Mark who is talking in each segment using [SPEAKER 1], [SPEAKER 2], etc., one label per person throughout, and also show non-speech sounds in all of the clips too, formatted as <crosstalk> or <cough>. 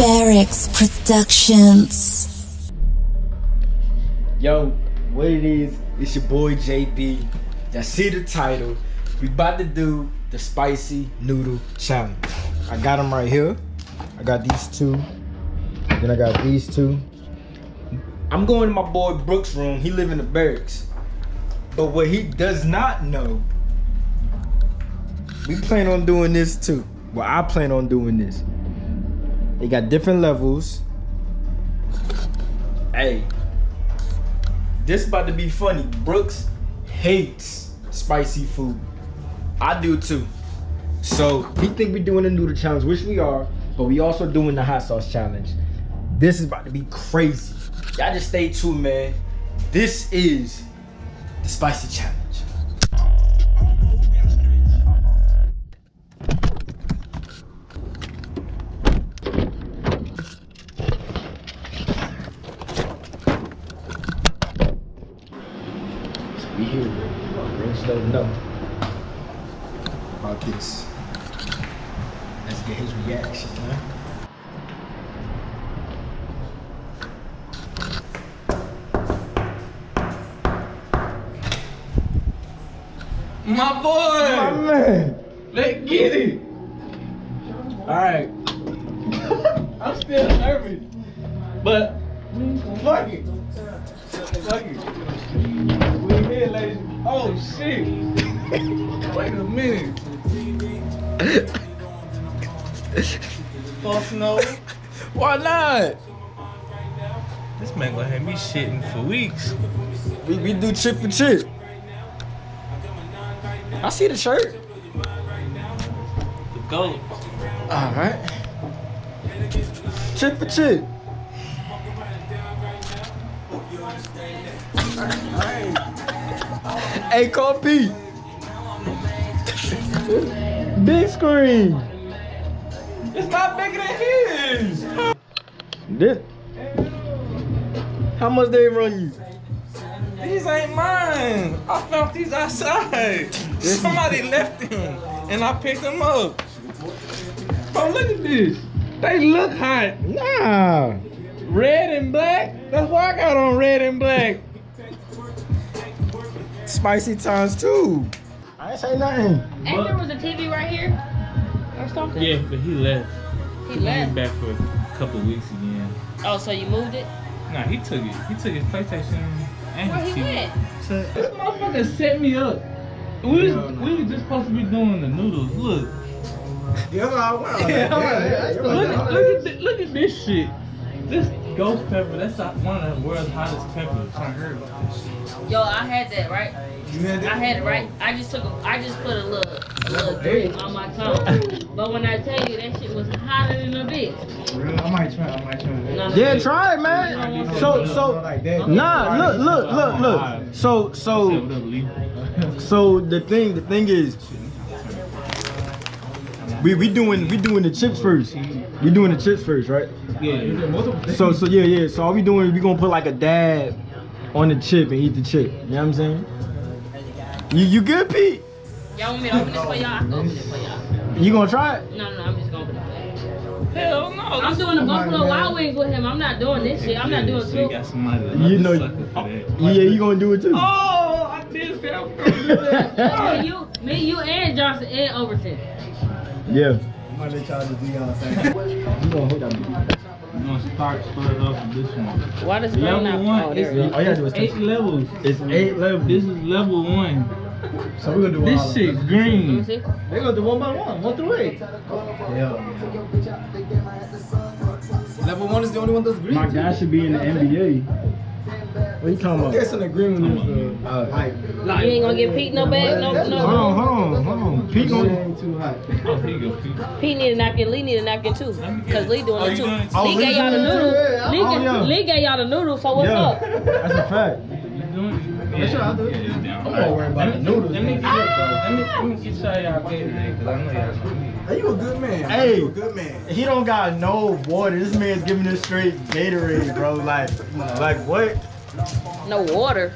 [SPEAKER 1] Barracks Productions.
[SPEAKER 2] Yo, what it is, it's your boy JB. Y'all see the title. We about to do the spicy noodle challenge. I got them right here. I got these two. Then I got these two. I'm going to my boy Brooks' room. He live in the barracks. But what he does not know, we plan on doing this too. Well, I plan on doing this. They got different levels. Hey, this about to be funny. Brooks hates spicy food. I do too. So we think we're doing the noodle challenge, which we are, but we also doing the hot sauce challenge. This is about to be crazy. Y'all just stay tuned, man. This is the spicy challenge. Let's get his reaction, man.
[SPEAKER 3] My boy!
[SPEAKER 2] My man.
[SPEAKER 3] Let's get it! Alright. <laughs> I'm still nervous. But fuck it. Fuck it. We here, ladies. Oh shit. <laughs> Wait a minute. Fuck no. <laughs>
[SPEAKER 2] Why not?
[SPEAKER 3] This man gonna have me shitting for weeks.
[SPEAKER 2] We, we do chip for chip. I see the shirt.
[SPEAKER 3] The goat.
[SPEAKER 2] All right. Chip for chip. Hey, call Pete. Big screen.
[SPEAKER 3] It's not bigger than his.
[SPEAKER 2] This. How much they run you?
[SPEAKER 3] These ain't mine. I found these outside. Somebody left them, and I picked them up. Bro, look at this. They look hot.
[SPEAKER 2] Nah.
[SPEAKER 3] Red and black. That's why I got on red and black.
[SPEAKER 2] Spicy times two. I ain't say nothing.
[SPEAKER 4] Ain't there was a TV right here or something?
[SPEAKER 3] Yeah, but he left.
[SPEAKER 4] He
[SPEAKER 3] He
[SPEAKER 4] left.
[SPEAKER 3] came back for a couple weeks again.
[SPEAKER 4] Oh, so you moved it?
[SPEAKER 3] Nah, he took it. He took his PlayStation and
[SPEAKER 4] Where
[SPEAKER 3] his
[SPEAKER 4] he
[SPEAKER 3] TV.
[SPEAKER 4] went?
[SPEAKER 3] This motherfucker set me up. We was, we was just supposed to be doing the noodles. Look.
[SPEAKER 2] Yeah, <laughs>
[SPEAKER 3] look, look, at thi- look at this shit. This ghost pepper, that's not one of the world's hottest peppers. I heard about this shit.
[SPEAKER 4] Yo, I had that right. I had it right. I just took a, I just put a little, a little drink on my tongue. But when I tell you that shit was hotter than a bitch. Really?
[SPEAKER 5] I might try. I might try.
[SPEAKER 4] No, no,
[SPEAKER 2] Yeah,
[SPEAKER 4] no.
[SPEAKER 2] try it, man. So, so,
[SPEAKER 5] like that.
[SPEAKER 2] nah, look, look, look, look. So,
[SPEAKER 3] Say
[SPEAKER 2] so,
[SPEAKER 3] what up, Lee?
[SPEAKER 2] so the thing, the thing is, we we doing we doing the chips first. We doing the chips first, right?
[SPEAKER 3] Yeah.
[SPEAKER 2] So, so yeah, yeah. So all we doing, is we gonna put like a dab on the chip and eat the chip. You know what I'm saying? You you good, Pete?
[SPEAKER 4] Y'all want me to open this for y'all? I can open it for y'all.
[SPEAKER 2] You gonna try it?
[SPEAKER 4] No, no, I'm just gonna open it for y'all.
[SPEAKER 3] Hell no.
[SPEAKER 4] I'm doing the Buffalo Wild Wings with him. I'm not doing this shit. I'm not doing
[SPEAKER 3] So you
[SPEAKER 4] two.
[SPEAKER 3] got somebody that
[SPEAKER 2] You
[SPEAKER 3] you
[SPEAKER 2] know-
[SPEAKER 3] know, sucker for that.
[SPEAKER 2] Yeah, you gonna do it too?
[SPEAKER 3] Oh, I did say I was gonna do that. <laughs>
[SPEAKER 4] Me, you, me, you, and Johnson and Overton.
[SPEAKER 2] Yeah.
[SPEAKER 5] I might let y'all just do y'all thing.
[SPEAKER 2] You gonna hold that?
[SPEAKER 3] We're gonna start start off with this one.
[SPEAKER 4] Why does brown
[SPEAKER 3] Level
[SPEAKER 4] not?
[SPEAKER 3] one.
[SPEAKER 4] Oh,
[SPEAKER 3] it's,
[SPEAKER 4] there we go.
[SPEAKER 2] All you gotta do is
[SPEAKER 3] eight
[SPEAKER 2] touch
[SPEAKER 3] levels.
[SPEAKER 2] It's eight levels.
[SPEAKER 3] This is level one.
[SPEAKER 5] So we're gonna do
[SPEAKER 3] This
[SPEAKER 5] of
[SPEAKER 3] shit
[SPEAKER 5] them.
[SPEAKER 3] Green.
[SPEAKER 5] They're gonna do one by one, one through eight. Yeah. Level one is the only one that's green.
[SPEAKER 2] My guy should be in the NBA. What you talking about?
[SPEAKER 5] Guess an agreement is the
[SPEAKER 2] Uh,
[SPEAKER 5] height.
[SPEAKER 4] You ain't gonna give Pete no bag, no,
[SPEAKER 2] Hold on,
[SPEAKER 4] no.
[SPEAKER 2] hold on, hold on. Pete gonna.
[SPEAKER 5] ain't too high.
[SPEAKER 3] Oh, here you go, Pete.
[SPEAKER 4] Pete need a napkin. Lee need a napkin too. Cause Lee doing
[SPEAKER 3] Oh,
[SPEAKER 4] it
[SPEAKER 3] you
[SPEAKER 4] too.
[SPEAKER 3] doing it too?
[SPEAKER 2] Oh,
[SPEAKER 4] Lee
[SPEAKER 2] Lee
[SPEAKER 4] gave y'all the
[SPEAKER 2] doing
[SPEAKER 4] noodles.
[SPEAKER 5] Yeah,
[SPEAKER 4] Lee,
[SPEAKER 2] oh,
[SPEAKER 4] ga-
[SPEAKER 2] yeah.
[SPEAKER 4] Lee gave y'all the noodles. So what's
[SPEAKER 2] yeah,
[SPEAKER 4] up?
[SPEAKER 2] that's a fact.
[SPEAKER 3] You?
[SPEAKER 5] Yeah, sure, I'll do it.
[SPEAKER 3] Yeah,
[SPEAKER 5] I'm more worried about
[SPEAKER 3] Let
[SPEAKER 5] the
[SPEAKER 3] me-
[SPEAKER 5] noodles
[SPEAKER 3] Let me, get,
[SPEAKER 5] the chips,
[SPEAKER 3] let me, let me get y'all y'all today, cause I know y'all know me.
[SPEAKER 5] Hey, you a good man.
[SPEAKER 2] Hey.
[SPEAKER 5] You a good man.
[SPEAKER 2] He don't got no water. This man's giving us straight Gatorade, bro. Like, like what?
[SPEAKER 4] No water.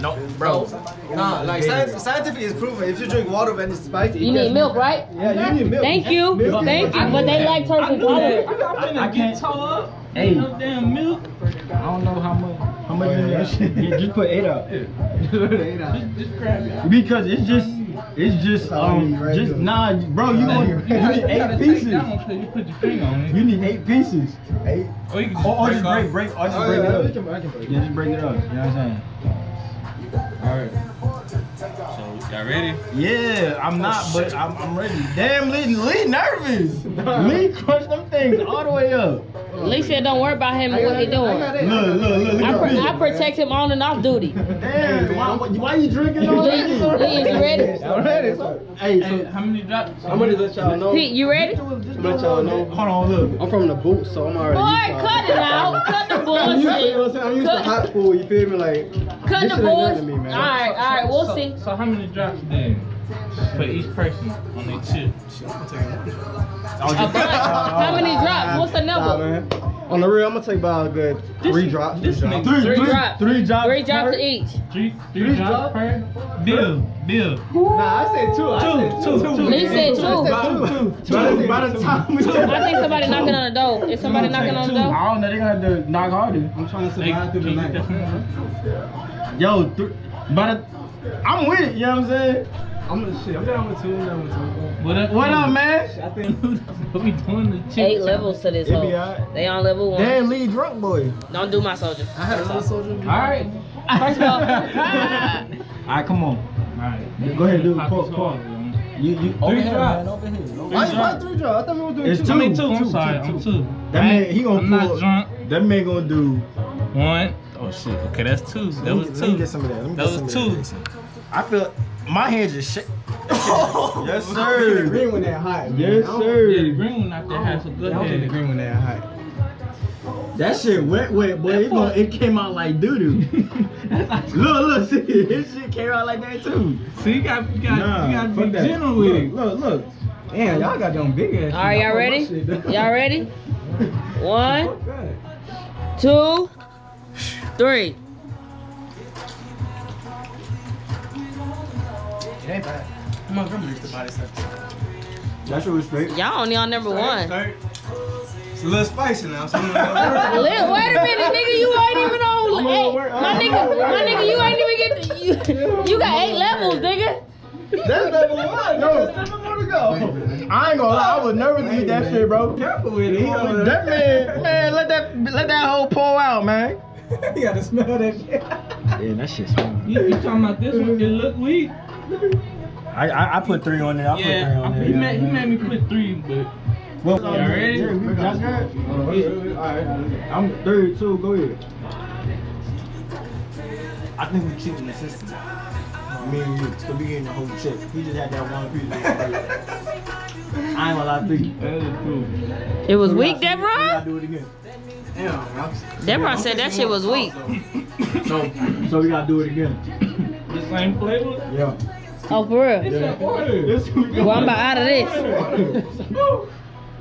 [SPEAKER 2] No, bro.
[SPEAKER 5] Nah, like science, scientific is proven. If you drink water when it's spicy,
[SPEAKER 4] You
[SPEAKER 5] it
[SPEAKER 4] need
[SPEAKER 5] gets-
[SPEAKER 4] milk, right?
[SPEAKER 5] Yeah, you need milk.
[SPEAKER 4] Thank you.
[SPEAKER 5] Milk.
[SPEAKER 4] Thank you. But they lactose
[SPEAKER 3] I knew that.
[SPEAKER 4] intolerant.
[SPEAKER 3] I'm finna
[SPEAKER 2] I
[SPEAKER 3] get
[SPEAKER 2] can't-
[SPEAKER 3] tore up.
[SPEAKER 2] Hey.
[SPEAKER 3] No damn milk.
[SPEAKER 2] I don't know how much. How much
[SPEAKER 5] Oh,
[SPEAKER 2] in
[SPEAKER 5] yeah,
[SPEAKER 2] there?
[SPEAKER 5] that shit.
[SPEAKER 2] Yeah, just put eight up.
[SPEAKER 5] Eight.
[SPEAKER 3] Just, just grab it.
[SPEAKER 2] Because it's just, it's just, um, just nah, bro. You, gonna, you need eight <laughs> pieces.
[SPEAKER 3] that one 'cause you put your finger on it.
[SPEAKER 2] You need eight pieces.
[SPEAKER 5] Eight.
[SPEAKER 3] or you can
[SPEAKER 2] Or, or
[SPEAKER 3] break
[SPEAKER 2] just
[SPEAKER 3] off.
[SPEAKER 2] break, break, or just
[SPEAKER 5] Oh,
[SPEAKER 2] break
[SPEAKER 5] yeah,
[SPEAKER 2] it up.
[SPEAKER 5] I can break
[SPEAKER 2] Yeah, just break it up. You know what I'm saying? Alright.
[SPEAKER 3] So, y'all ready?
[SPEAKER 2] Yeah, I'm not, but I'm, I'm ready. Damn, Lee, Lee nervous. <laughs> Lee crushed them things all the way up.
[SPEAKER 4] Lee said don't worry about him and what he doing.
[SPEAKER 2] Look, look, look, look
[SPEAKER 4] I, pr- I protect him on and off duty. <laughs>
[SPEAKER 2] Damn, why, why, why you drinking all
[SPEAKER 4] Lee, Lee, you ready? <laughs>
[SPEAKER 5] I'm ready. So,
[SPEAKER 2] Hey,
[SPEAKER 3] Hey,
[SPEAKER 2] so,
[SPEAKER 3] how many drops?
[SPEAKER 5] I'm gonna let y'all know.
[SPEAKER 4] Pete, you ready?
[SPEAKER 5] Let y'all know.
[SPEAKER 2] hold on, look.
[SPEAKER 5] I'm from the boot, so I'm already.
[SPEAKER 4] Boy,
[SPEAKER 5] used
[SPEAKER 4] cut it out. Cut the <laughs>
[SPEAKER 5] I'm used to, you know what I'm saying? I'm used to hot food, you feel me? Like,
[SPEAKER 4] cut the
[SPEAKER 5] shit ain't nothing
[SPEAKER 4] bullshit.
[SPEAKER 5] to me,
[SPEAKER 4] All
[SPEAKER 5] man.
[SPEAKER 4] right, all right, we'll
[SPEAKER 3] so,
[SPEAKER 4] see.
[SPEAKER 3] So how many drops then for each person on their chip?
[SPEAKER 4] A bunch. How many drops? What's the number?
[SPEAKER 5] man. On the real, I'm gonna take about a good three drops.
[SPEAKER 3] This
[SPEAKER 5] three drops.
[SPEAKER 2] Three,
[SPEAKER 4] Three
[SPEAKER 2] three,
[SPEAKER 4] drops.
[SPEAKER 2] three drops.
[SPEAKER 4] Three drops
[SPEAKER 2] per-
[SPEAKER 4] each.
[SPEAKER 3] Three, three,
[SPEAKER 5] Three
[SPEAKER 3] drops
[SPEAKER 5] drops?
[SPEAKER 3] per? Bill, Bill.
[SPEAKER 5] Nah, I said two. I said
[SPEAKER 3] Two,
[SPEAKER 5] two.
[SPEAKER 3] two.
[SPEAKER 4] Lee said two.
[SPEAKER 5] I said two.
[SPEAKER 2] By the- by the time we
[SPEAKER 4] I think somebody knocking on the door. Is somebody knocking on the door?
[SPEAKER 2] I don't know, They're gonna have to knock harder.
[SPEAKER 5] I'm trying to
[SPEAKER 3] Hey,
[SPEAKER 5] survive through the
[SPEAKER 3] can you get
[SPEAKER 5] night.
[SPEAKER 2] Yo, th- by the, I'm with it, you know what I'm saying?
[SPEAKER 5] I'm gonna shit. I'm down with two. I'm down with two.
[SPEAKER 3] What up?
[SPEAKER 2] What up, man?
[SPEAKER 5] I think. <laughs>
[SPEAKER 3] what we doing the chip?
[SPEAKER 4] Eight levels to this
[SPEAKER 2] It be
[SPEAKER 4] hole. They on level one.
[SPEAKER 2] Damn, Lee drunk boy.
[SPEAKER 4] Don't do my soldier.
[SPEAKER 5] I had another soldier.
[SPEAKER 3] All right.
[SPEAKER 4] First of all, <laughs> <laughs>
[SPEAKER 2] Alright, come on.
[SPEAKER 3] All right.
[SPEAKER 2] Go ahead and do the pause, pause.
[SPEAKER 3] off.
[SPEAKER 2] You, you, over
[SPEAKER 3] Three
[SPEAKER 2] here,
[SPEAKER 3] drops.
[SPEAKER 2] man, over here.
[SPEAKER 5] Why, why three drops? I thought we were doing
[SPEAKER 2] It's
[SPEAKER 5] two.
[SPEAKER 3] I mean two.
[SPEAKER 2] Two,
[SPEAKER 3] I'm
[SPEAKER 2] two,
[SPEAKER 3] sorry.
[SPEAKER 2] two,
[SPEAKER 3] I'm
[SPEAKER 2] two.
[SPEAKER 3] two.
[SPEAKER 2] That man, he gonna
[SPEAKER 3] I'm
[SPEAKER 2] pull.
[SPEAKER 3] not drunk.
[SPEAKER 2] That man gonna do.
[SPEAKER 3] One. Oh shit. Okay, that's two. That
[SPEAKER 2] Let me-
[SPEAKER 3] was
[SPEAKER 2] Let me
[SPEAKER 3] two.
[SPEAKER 2] get some of that. Let me
[SPEAKER 3] That
[SPEAKER 2] get some
[SPEAKER 3] was
[SPEAKER 2] of
[SPEAKER 3] two.
[SPEAKER 2] that. I feel my hands just shake. <laughs> yes, sir.
[SPEAKER 5] The green one that hot. man.
[SPEAKER 2] Yes, sir.
[SPEAKER 3] Yeah, the green one out there has a
[SPEAKER 5] I
[SPEAKER 3] good
[SPEAKER 5] don't think the green one that hot.
[SPEAKER 2] That shit wet, wet, boy. It, gonna, it came out like doo doo. <laughs> look, look, see, <laughs> this shit came out like that too.
[SPEAKER 3] See, you got, you got,
[SPEAKER 2] Nah,
[SPEAKER 3] you got to
[SPEAKER 2] fuck
[SPEAKER 3] be
[SPEAKER 2] that.
[SPEAKER 3] gentle with it.
[SPEAKER 2] Look, look.
[SPEAKER 5] Damn, y'all got them big ass.
[SPEAKER 4] all right, y'all ready? Y'all ready? One, two, three.
[SPEAKER 5] It ain't bad. My grandma used to buy this stuff.
[SPEAKER 2] That's your respect.
[SPEAKER 4] Y'all only on number one.
[SPEAKER 5] It's a little spicy now. So I'm <laughs>
[SPEAKER 4] Li- Wait a minute, nigga, you ain't even on. Hey, my nigga, my nigga, you ain't even get. The, you, you got eight levels, nigga.
[SPEAKER 2] That's level one. <laughs> No, seven more to go. I ain't gonna lie, I was nervous to eat that shit, bro.
[SPEAKER 5] Careful with it. He
[SPEAKER 2] That man, man, let that let that whole pour out, man. <laughs>
[SPEAKER 5] you gotta smell that shit.
[SPEAKER 2] Yeah, that shit smell.
[SPEAKER 3] You, you talking about this one? It look weak.
[SPEAKER 2] I, I I put three on there. I put three
[SPEAKER 3] Yeah,
[SPEAKER 2] on
[SPEAKER 3] I-
[SPEAKER 2] there.
[SPEAKER 3] he made he made me put three, but
[SPEAKER 2] Well,
[SPEAKER 3] Y'all ready?
[SPEAKER 2] Yeah, we got good.
[SPEAKER 5] Alright.
[SPEAKER 2] I'm three, two. Go ahead. I think we cheating the system. Me and you, so we getting the whole check. He just had that one piece. I ain't gonna lie to you.
[SPEAKER 3] that is.
[SPEAKER 4] It was weak,
[SPEAKER 2] We
[SPEAKER 4] Deborah.
[SPEAKER 2] gotta do it again.
[SPEAKER 5] Damn, man.
[SPEAKER 4] Deborah said that shit was weak. <laughs>
[SPEAKER 2] So, so we gotta do it again.
[SPEAKER 3] The same flavor?
[SPEAKER 2] Yeah.
[SPEAKER 4] Oh, for real.
[SPEAKER 2] This we
[SPEAKER 4] Well, I'm about out of this.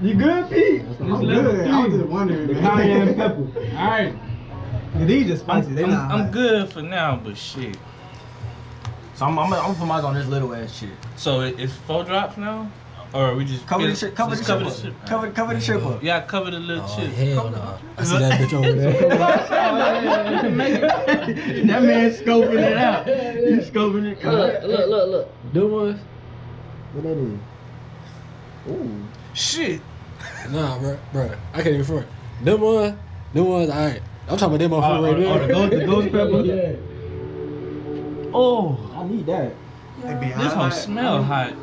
[SPEAKER 2] You good, Pete?
[SPEAKER 5] I'm
[SPEAKER 3] level
[SPEAKER 5] good. I was just wondering,
[SPEAKER 2] The
[SPEAKER 5] man.
[SPEAKER 2] cayenne <laughs> pepper.
[SPEAKER 3] Alright.
[SPEAKER 5] Yeah, These just spicy.
[SPEAKER 3] I'm,
[SPEAKER 5] They
[SPEAKER 3] I'm,
[SPEAKER 5] not
[SPEAKER 3] I'm good for now, but shit.
[SPEAKER 2] So I'm, I'm, I'm gonna put mine on this little ass shit.
[SPEAKER 3] So it, it's four drops now? Or we just
[SPEAKER 2] Cover the
[SPEAKER 3] just
[SPEAKER 2] shit. Cover the
[SPEAKER 3] cover the shit?
[SPEAKER 2] up. Cover, cover the shit up.
[SPEAKER 3] Yeah, cover the little oh, chip.
[SPEAKER 5] Hell no. I see that bitch over there. <laughs>
[SPEAKER 2] that man scoping it out. He's scoping it.
[SPEAKER 4] Look, look, look, look.
[SPEAKER 5] Them ones?
[SPEAKER 2] What that is? Ooh.
[SPEAKER 3] Shit.
[SPEAKER 5] Nah, bro, bro. I can't even front. Them ones, them ones, alright. I'm talking about them
[SPEAKER 2] Oh,
[SPEAKER 5] motherfuckers right
[SPEAKER 2] oh,
[SPEAKER 5] there.
[SPEAKER 2] oh, the ghost- the ghost pepper?
[SPEAKER 5] yeah. <laughs>
[SPEAKER 3] Oh,
[SPEAKER 2] I need that.
[SPEAKER 3] this one smell hot.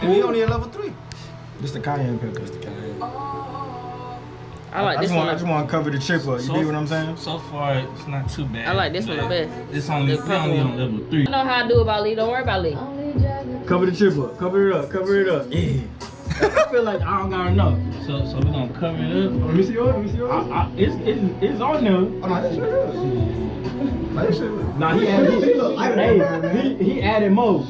[SPEAKER 5] And we only at level three.
[SPEAKER 2] This the cayenne pepper. Just the cayenne. Oh.
[SPEAKER 4] I like
[SPEAKER 2] I
[SPEAKER 4] this
[SPEAKER 2] just want, I just want to cover the chip up. You
[SPEAKER 3] So-
[SPEAKER 2] dig what I'm saying?
[SPEAKER 3] So far, it's not too bad.
[SPEAKER 4] I like this one the best.
[SPEAKER 3] This only,
[SPEAKER 4] The
[SPEAKER 3] we only on level three.
[SPEAKER 4] I know how I do about Lee. Don't worry about Lee.
[SPEAKER 2] Cover the chip up. Cover it up. Cover it up. Yeah. <laughs> I feel like I don't got enough.
[SPEAKER 3] So, so we're gonna cover it up.
[SPEAKER 5] Let me see yours. Let me see yours.
[SPEAKER 2] I, I, it's, it's, it's on there.
[SPEAKER 5] Oh, no, that shit is. That shit is.
[SPEAKER 2] Nah, he added.
[SPEAKER 5] She look like that,
[SPEAKER 2] Hey,
[SPEAKER 5] man.
[SPEAKER 2] he, he added more.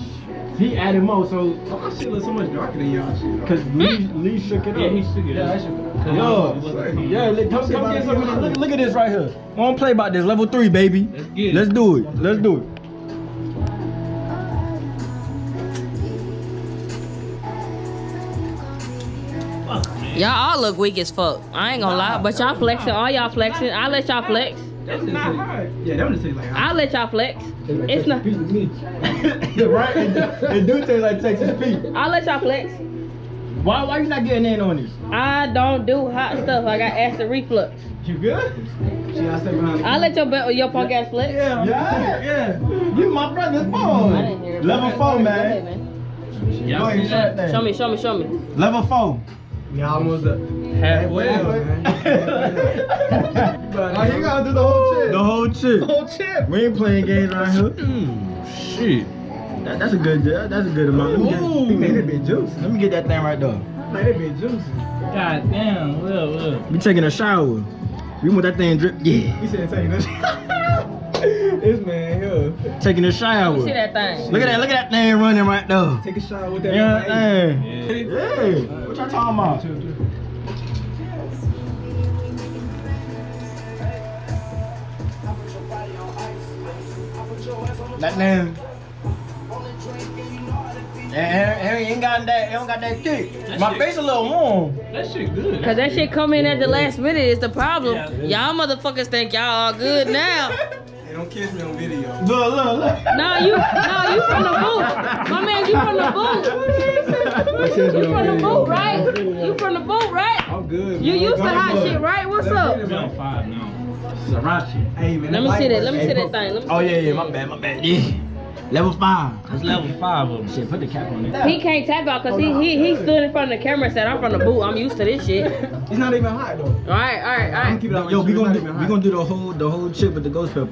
[SPEAKER 2] He added more, so oh,
[SPEAKER 5] My shit looks so much darker than y'all shit.
[SPEAKER 2] cause Lee, hmm? Lee shook it up.
[SPEAKER 3] Yeah, he shook it
[SPEAKER 2] Yeah,
[SPEAKER 3] up.
[SPEAKER 2] I shook it up. Yo,
[SPEAKER 3] it wasn't-
[SPEAKER 2] yeah, look, come, come get some of this. Look, look at this right here. We don't play about this. Level three, baby.
[SPEAKER 3] Let's get it.
[SPEAKER 2] Let's do it. Let's do it.
[SPEAKER 4] Y'all all look weak as fuck. I ain't gonna lie, but y'all flexing. All y'all flexing. I let y'all flex.
[SPEAKER 5] That's not hard. Yeah, that one just tastes like
[SPEAKER 4] I let y'all flex. It's not. <laughs>
[SPEAKER 2] right? It, it do taste like Texas Pete.
[SPEAKER 4] I'll let y'all flex.
[SPEAKER 2] Why why you not getting in on this?
[SPEAKER 4] I don't do hot stuff. I got acid reflux.
[SPEAKER 2] You good?
[SPEAKER 5] She gotta stay behind.
[SPEAKER 4] I let your be- your punk ass flex.
[SPEAKER 2] Yeah, yeah, yeah. You my brother's boy.
[SPEAKER 4] I didn't hear it.
[SPEAKER 2] Level
[SPEAKER 4] Go
[SPEAKER 2] four,
[SPEAKER 4] ahead,
[SPEAKER 2] man.
[SPEAKER 3] Y'all see that?
[SPEAKER 4] Show me, show me, show me.
[SPEAKER 2] Level four.
[SPEAKER 5] We almost up.
[SPEAKER 3] Halfway.
[SPEAKER 5] Oh, <laughs> you gotta do the whole shit.
[SPEAKER 2] The whole chip.
[SPEAKER 5] The whole chip.
[SPEAKER 2] We ain't playing games right here.
[SPEAKER 3] Mm, shit.
[SPEAKER 2] That, that's a good. That's a good amount. Let me, get,
[SPEAKER 5] He made it bit juicy.
[SPEAKER 2] let me get that thing right there.
[SPEAKER 5] Made it bit juicy.
[SPEAKER 3] God damn. Well, well.
[SPEAKER 2] We taking a shower. We want that thing drip. Yeah.
[SPEAKER 5] He said taking this. <laughs> this man here.
[SPEAKER 2] Taking a shower.
[SPEAKER 4] Let me see that thing.
[SPEAKER 2] Look at that. Look at that thing running right there.
[SPEAKER 5] Take a shower with that.
[SPEAKER 2] Yeah,
[SPEAKER 5] man.
[SPEAKER 2] hey.
[SPEAKER 3] Yeah.
[SPEAKER 2] Hey, what y'all talking about? That name. Yeah, he ain't got that. He don't got that kick. My face a little warm.
[SPEAKER 3] That shit good.
[SPEAKER 4] Cause that shit come in at the last minute is the problem. Y'all motherfuckers think y'all all good now. <laughs>
[SPEAKER 5] Hey, don't kiss me on video.
[SPEAKER 2] Look, look, look.
[SPEAKER 4] No, you, no, you from the boot. My man, you from the boot. You from the boot, right? You from the boot, right?
[SPEAKER 5] I'm good.
[SPEAKER 4] You
[SPEAKER 5] man.
[SPEAKER 4] used to hot
[SPEAKER 5] ahead,
[SPEAKER 4] shit, right? What's up?
[SPEAKER 5] get it,
[SPEAKER 3] We on five now.
[SPEAKER 2] Sriracha.
[SPEAKER 5] Hey, man.
[SPEAKER 4] Let me see that. Let me see that thing. Let me
[SPEAKER 2] Oh
[SPEAKER 4] see.
[SPEAKER 2] yeah, yeah, my bad, my bad. Yeah. Level five.
[SPEAKER 3] That's level five of them.
[SPEAKER 2] Shit, put the cap on it.
[SPEAKER 4] He can't tap out because he, he he stood in front of the camera and said, I'm from the boot. I'm used to this shit. All
[SPEAKER 5] It's not even hot though.
[SPEAKER 4] right, all right, all
[SPEAKER 5] I'm
[SPEAKER 4] right.
[SPEAKER 5] keep it out.
[SPEAKER 2] Yo, we
[SPEAKER 5] It's
[SPEAKER 2] gonna do, we gonna do the whole the whole chip with the ghost pepper.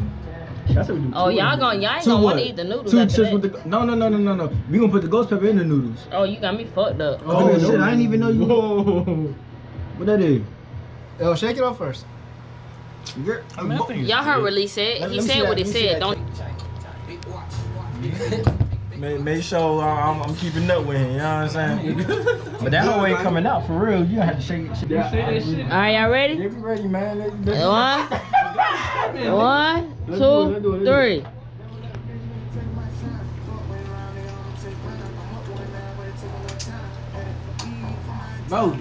[SPEAKER 5] That's what we do.
[SPEAKER 4] Oh,
[SPEAKER 5] Two
[SPEAKER 4] y'all gonna y'all ain't gonna want to eat the noodles.
[SPEAKER 2] Two chips with the no no no no no no. We gonna put the ghost pepper in the noodles.
[SPEAKER 4] Oh, you got me fucked up.
[SPEAKER 2] Oh, oh shit, I didn't even know you-
[SPEAKER 5] Whoa.
[SPEAKER 2] What that is?
[SPEAKER 5] Yo, shake it off first.
[SPEAKER 3] I mean, I think
[SPEAKER 4] Y'all heard
[SPEAKER 3] good.
[SPEAKER 4] what he said.
[SPEAKER 5] Let-
[SPEAKER 4] He
[SPEAKER 5] let
[SPEAKER 4] said what he
[SPEAKER 5] let me see
[SPEAKER 4] said. Don't.
[SPEAKER 2] Make, make sure uh, I'm, I'm keeping up with him. You know what I'm saying? <laughs> but that whole ain't coming out for real. You gonna have to shake it. Shake
[SPEAKER 3] You say that shit?
[SPEAKER 4] All right, y'all ready?
[SPEAKER 2] Yeah, we ready, man. Let's, let's,
[SPEAKER 4] One, one,
[SPEAKER 2] Let's do it, let's do it,
[SPEAKER 4] two,
[SPEAKER 2] let's do it.
[SPEAKER 4] three.
[SPEAKER 2] Bro,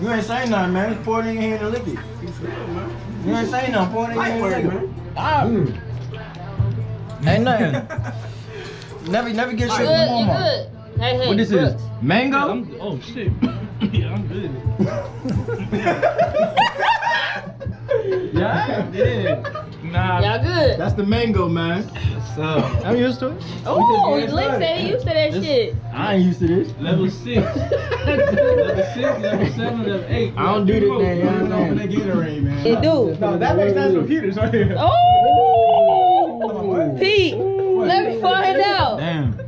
[SPEAKER 2] you ain't saying nothing, man. Just Pour it in your hand and lick it. You ain't saying nothing. Pour it in your hand and lick it. Ah. Ain't nothing. <laughs> never, never get
[SPEAKER 4] You
[SPEAKER 2] shit from Walmart.
[SPEAKER 4] Hey, hey.
[SPEAKER 2] What this
[SPEAKER 4] Brooks.
[SPEAKER 2] is?
[SPEAKER 3] Yeah,
[SPEAKER 2] Mango?
[SPEAKER 3] I'm, oh shit. yeah, I'm good.
[SPEAKER 2] Oh, <laughs> <laughs> yeah.
[SPEAKER 3] Yeah. Nah.
[SPEAKER 4] Y'all good?
[SPEAKER 2] That's the mango, man.
[SPEAKER 3] What's up?
[SPEAKER 2] I'm used to it.
[SPEAKER 4] Oh,
[SPEAKER 5] We just
[SPEAKER 4] Link said he used to that
[SPEAKER 3] This-
[SPEAKER 4] shit.
[SPEAKER 2] I ain't used to this.
[SPEAKER 3] Level six. <laughs> level six, level seven, level eight.
[SPEAKER 2] I don't do this thing, you know
[SPEAKER 5] Open
[SPEAKER 2] what I'm
[SPEAKER 5] that
[SPEAKER 2] saying?
[SPEAKER 5] Gatorade, man.
[SPEAKER 4] It do.
[SPEAKER 5] No, that makes sense for computers right here.
[SPEAKER 4] Oh, Pete, let me find out.
[SPEAKER 2] Damn.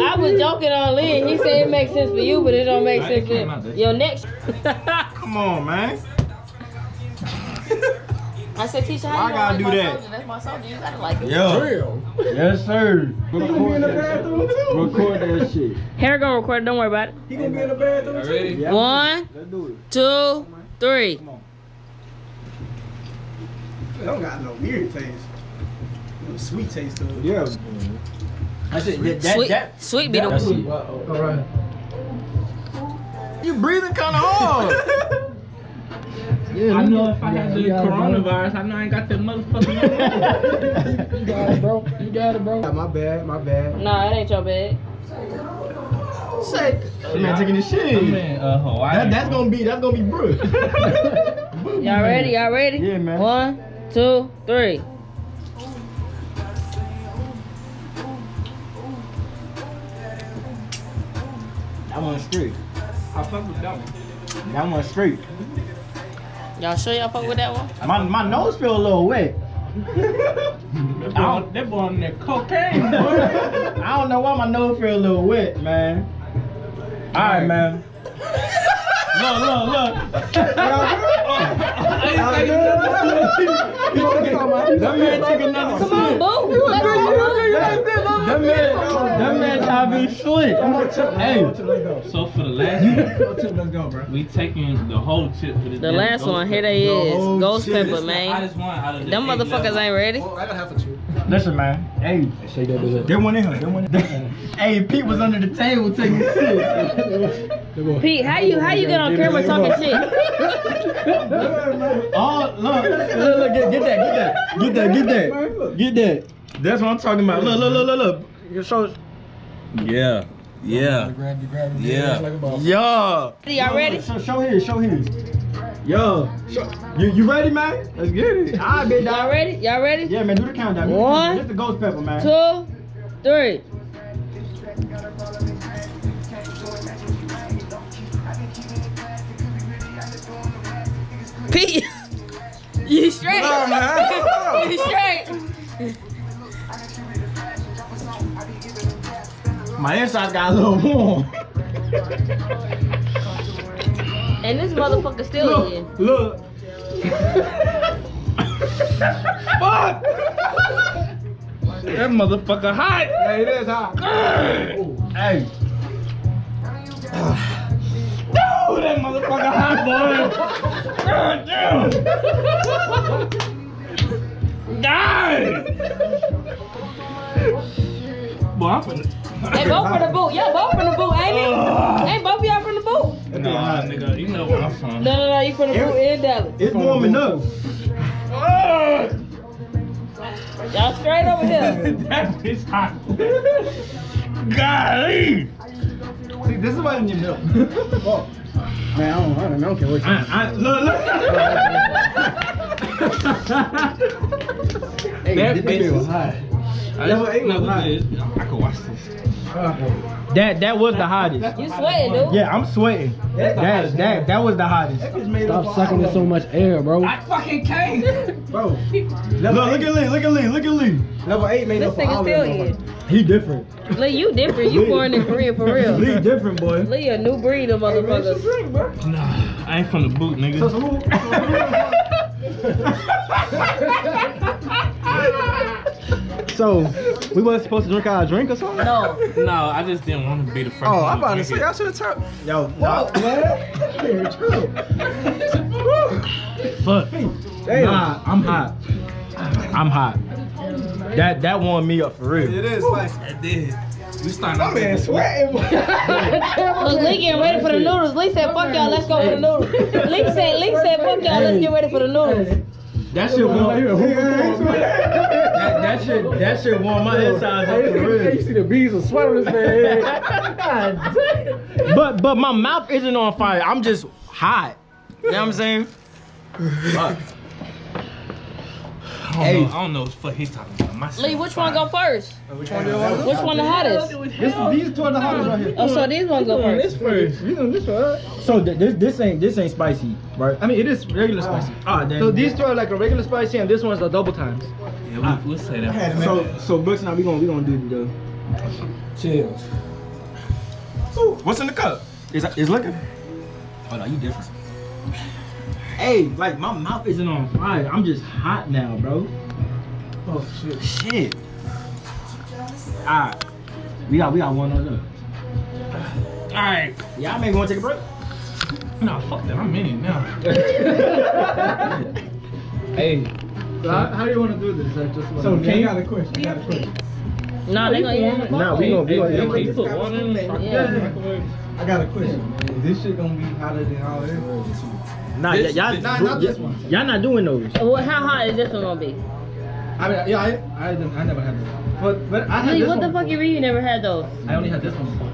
[SPEAKER 4] I was joking on Lynn. He said it makes sense for you, but it don't make sense
[SPEAKER 3] it came out
[SPEAKER 4] for
[SPEAKER 3] that
[SPEAKER 4] your next. <laughs>
[SPEAKER 2] Come on, man. <laughs>
[SPEAKER 4] I said, Tisha,
[SPEAKER 2] Why
[SPEAKER 4] how
[SPEAKER 2] I
[SPEAKER 4] you
[SPEAKER 2] gotta
[SPEAKER 4] gonna
[SPEAKER 2] do
[SPEAKER 4] like my
[SPEAKER 2] that?
[SPEAKER 4] soldier? That's my soldier. You gotta like it.
[SPEAKER 2] Yo. Yes, sir.
[SPEAKER 5] He gonna be in the bathroom too.
[SPEAKER 2] Record that shit. <laughs>
[SPEAKER 4] Hair gonna record. it, Don't worry about it.
[SPEAKER 5] He gonna be in the bathroom too.
[SPEAKER 3] Ready?
[SPEAKER 2] Yeah.
[SPEAKER 4] One,
[SPEAKER 2] Let's do it.
[SPEAKER 4] two, three.
[SPEAKER 5] It don't got no weird taste. No sweet taste to it.
[SPEAKER 2] Yeah. That's it. That, that,
[SPEAKER 4] Sweet,
[SPEAKER 2] that,
[SPEAKER 4] sweet be
[SPEAKER 2] That's
[SPEAKER 4] the.
[SPEAKER 2] it.
[SPEAKER 5] All right.
[SPEAKER 2] You breathing kind of hard. <laughs> yeah,
[SPEAKER 3] I know if I had the
[SPEAKER 5] you it,
[SPEAKER 3] coronavirus, I know I ain't got that motherfucking. <laughs>
[SPEAKER 5] You got it, bro. You got it, bro. My bad, my bad.
[SPEAKER 4] Nah, it ain't your bag.
[SPEAKER 2] Say, that man taking the shit.
[SPEAKER 3] I'm in uh, Hawaii.
[SPEAKER 2] That, that's gonna be that's gonna be Brooke. <laughs>
[SPEAKER 4] Y'all ready? Y'all ready?
[SPEAKER 2] Yeah, man.
[SPEAKER 4] One, two, three.
[SPEAKER 2] One straight.
[SPEAKER 3] I fuck with that one.
[SPEAKER 2] That one straight.
[SPEAKER 4] Y'all sure y'all fuck with that one?
[SPEAKER 2] My my nose feel a little wet.
[SPEAKER 3] That boy, that boy on that cocaine, boy.
[SPEAKER 2] I don't know why my nose feel a little wet, man. All right, man. look, look, look. that man took another
[SPEAKER 4] Come on,
[SPEAKER 2] sip.
[SPEAKER 4] boo. Let's go.
[SPEAKER 2] That man, that man trying to be
[SPEAKER 3] slick. Hey,
[SPEAKER 5] Let's go.
[SPEAKER 3] so for the last one,
[SPEAKER 5] let's go, bro.
[SPEAKER 3] we taking the whole chip for this.
[SPEAKER 4] The last
[SPEAKER 3] ghost
[SPEAKER 4] one, here
[SPEAKER 3] pepper.
[SPEAKER 4] they is. Ghost
[SPEAKER 2] shit.
[SPEAKER 3] This
[SPEAKER 4] pepper,
[SPEAKER 3] the
[SPEAKER 4] man.
[SPEAKER 3] hottest one out of
[SPEAKER 4] Them motherfuckers ain't ready.
[SPEAKER 5] Oh, I got half a chip.
[SPEAKER 2] Listen, man. Hey,
[SPEAKER 5] Shake that bitch up.
[SPEAKER 2] there one in here. There one in here. hey, Pete was under the table taking sips.
[SPEAKER 5] Come on.
[SPEAKER 4] Pete, how you how you get on camera talking shit? <laughs>
[SPEAKER 2] Oh, look, look, look, get, get that, get that, get that, get that, get that. That's what I'm talking about. Look, look, look, look, look. You show,
[SPEAKER 3] Yeah, yeah.
[SPEAKER 5] Grab you, grab you.
[SPEAKER 3] Yeah.
[SPEAKER 5] Like a
[SPEAKER 2] yo.
[SPEAKER 4] Y'all ready?
[SPEAKER 2] Show, show here, show here. Yo, show, you you ready, man? Let's get it. I bet
[SPEAKER 4] Y'all ready? Y'all ready?
[SPEAKER 2] Yeah, man, do the countdown. Do
[SPEAKER 4] One,
[SPEAKER 2] countdown. The ghost pepper, man.
[SPEAKER 4] Two, three. Pete, <laughs> you straight?
[SPEAKER 2] Hold on, man. Hold <laughs>
[SPEAKER 4] you straight?
[SPEAKER 2] My insides got a little warm.
[SPEAKER 4] And this motherfucker still in.
[SPEAKER 2] Look, look. Fuck.
[SPEAKER 3] That motherfucker hot.
[SPEAKER 5] Hey, it is hot.
[SPEAKER 2] Hey.
[SPEAKER 3] Oh, that motherfucker hot, boy. God damn. God. Boy, I'm finna.
[SPEAKER 4] Hey, both from the boot. Y'all both from the boot, ain't it? Ain't both of y'all from the boot?
[SPEAKER 3] Nah, nigga, you know where I'm from.
[SPEAKER 4] No, no, no, you from the boot in Dallas.
[SPEAKER 2] It's warming up.
[SPEAKER 4] Y'all straight over here. <laughs>
[SPEAKER 3] that bitch hot. Golly.
[SPEAKER 2] See, this is why in your milk. <laughs>
[SPEAKER 5] Oh. Man, I don't, I don't, I don't care what you
[SPEAKER 2] I, I, look, look. <laughs>
[SPEAKER 5] Hey,
[SPEAKER 3] That
[SPEAKER 5] this
[SPEAKER 3] bitch
[SPEAKER 5] bitch was
[SPEAKER 3] is
[SPEAKER 5] hot.
[SPEAKER 3] I
[SPEAKER 2] Level eight
[SPEAKER 3] no,
[SPEAKER 2] was hot.
[SPEAKER 3] I can watch this.
[SPEAKER 2] that that was the hottest.
[SPEAKER 4] You sweating, dude?
[SPEAKER 2] Yeah, I'm sweating. That that that was the hottest.
[SPEAKER 5] Stop sucking in so much air, bro.
[SPEAKER 3] I fucking can't. <laughs>
[SPEAKER 2] Bro, look, look at Lee, look at Lee, look at Lee.
[SPEAKER 5] Level 8 made
[SPEAKER 4] This
[SPEAKER 5] up for
[SPEAKER 4] nigga
[SPEAKER 5] all
[SPEAKER 4] still
[SPEAKER 5] of them.
[SPEAKER 4] in.
[SPEAKER 2] He different.
[SPEAKER 4] Lee, you different. You born in Korea for real.
[SPEAKER 2] Lee different, boy.
[SPEAKER 4] Lee a new breed of motherfuckers.
[SPEAKER 3] Nah, I ain't from the boot, nigga. <laughs> <laughs>
[SPEAKER 2] So, we wasn't supposed to drink our drink or something?
[SPEAKER 4] No.
[SPEAKER 3] no, I just didn't want to be the first.
[SPEAKER 2] Oh,
[SPEAKER 3] one
[SPEAKER 2] I'm about to say,
[SPEAKER 3] it.
[SPEAKER 2] I should have turned. Yo, nah. <laughs>
[SPEAKER 3] Fuck.
[SPEAKER 2] Nah, I'm hot. I'm hot. That that warmed me up for real.
[SPEAKER 5] It is spicy.
[SPEAKER 3] I did. We started.
[SPEAKER 5] My man sweating. <laughs>
[SPEAKER 4] Look, Lee getting ready for the noodles. Lee said, fuck y'all, let's go for the noodles. Lee said, Lee said, fuck y'all, let's get ready for the noodles.
[SPEAKER 2] That shit warm. That, that shit that shit warm my insides up for
[SPEAKER 5] You see the bees of sweat on his head.
[SPEAKER 2] But but my mouth isn't on fire. I'm just hot. You know what I'm saying? Fuck.
[SPEAKER 3] I don't,
[SPEAKER 2] Hey.
[SPEAKER 3] know, I don't know what the fuck he talking about. My
[SPEAKER 4] Lee,
[SPEAKER 3] shit
[SPEAKER 4] which one go first?
[SPEAKER 2] Which one do you?
[SPEAKER 4] Which one the hottest?
[SPEAKER 2] This, these two are the hottest right here.
[SPEAKER 4] Oh, so these ones go first.
[SPEAKER 2] first. You know this one. So th- this this ain't this ain't spicy, right? I mean it is regular spicy. Ah, then.
[SPEAKER 1] So these two are like a regular spicy, and this one's the double times.
[SPEAKER 3] Yeah, we, we'll say that.
[SPEAKER 2] So so Brooks now we gonna we gonna do the.
[SPEAKER 5] Chills.
[SPEAKER 2] What's in the cup? Is is liquor? Oh no, you different. Hey, like my mouth isn't on fire. I'm just hot now, bro.
[SPEAKER 5] Oh, shit.
[SPEAKER 2] Shit. Alright. We got we got one on up.
[SPEAKER 3] Alright.
[SPEAKER 2] Y'all maybe wanna take a break?
[SPEAKER 3] Nah, fuck that. I'm in it now. <laughs>
[SPEAKER 5] Hey.
[SPEAKER 1] So how, how do you want to do this? I just
[SPEAKER 5] So,
[SPEAKER 1] wanna-
[SPEAKER 5] can you got a question? You got a question.
[SPEAKER 4] No, they gonna eat in the
[SPEAKER 2] Nah,
[SPEAKER 4] car.
[SPEAKER 2] we gonna we
[SPEAKER 3] Hey,
[SPEAKER 2] gonna
[SPEAKER 3] hey,
[SPEAKER 2] we
[SPEAKER 3] put one in the
[SPEAKER 4] Yeah.
[SPEAKER 5] I got a question. Is this shit gonna be hotter than all this?
[SPEAKER 2] Nah, y'all,
[SPEAKER 3] this-
[SPEAKER 5] Nah, not this one.
[SPEAKER 2] y'all not doing those.
[SPEAKER 4] Well, how hot is this one gonna be?
[SPEAKER 5] I mean, yeah, I, I, didn't, I never had this. But, but I had this
[SPEAKER 4] what the
[SPEAKER 5] one
[SPEAKER 4] fuck you mean you never had those?
[SPEAKER 5] I only had this one.